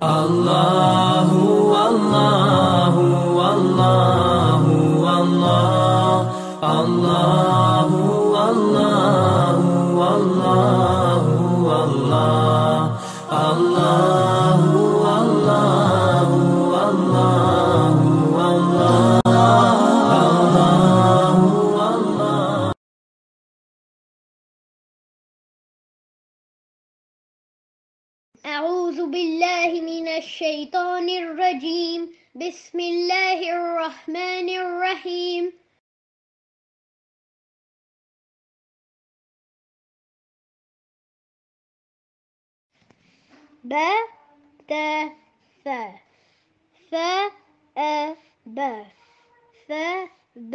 Allahu Allah. أعوذ بالله من الشيطان الرجيم. بسم الله الرحمن الرحيم. ب ت ف ف أ ب ف ب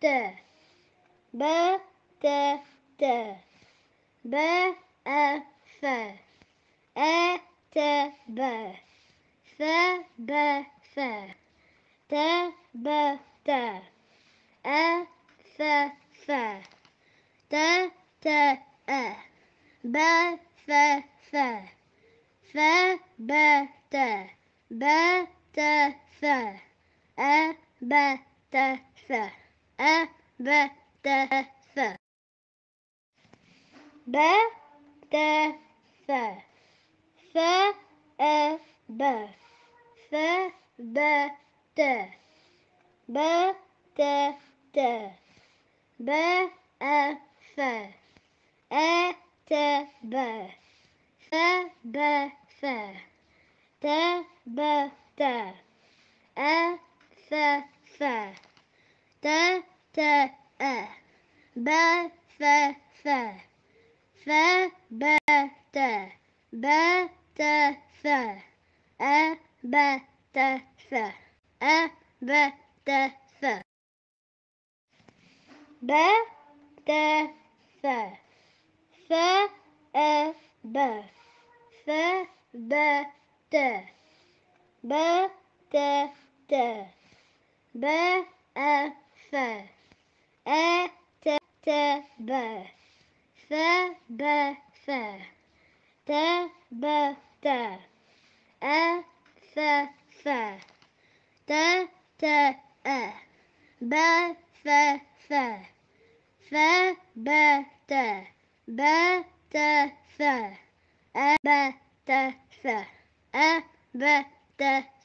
ت ب ت ت ب أ ف. أ ت ب ف ب ف ت ب ت أ ف ف ت ت أ ب ف ف ف ب ت ب ت ف أ ب ت ف أ ب ت ف ب ت ف F F B F B T B T T B F E T B F B F T B T E F F T T E B F F F B T B ب ت ف أ ب ت ف أ ب ت ف the a the the the the e. B the the the b the b the the e b the the e b the